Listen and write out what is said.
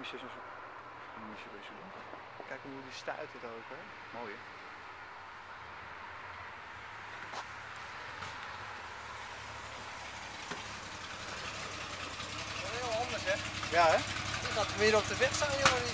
Misschien zo. een zo donker. Kijk hoe die stuit het ook, hè. Mooi hè? Heel anders hè. Ja, hè? Dat gaat meer op de weg staan jongen.